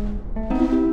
Música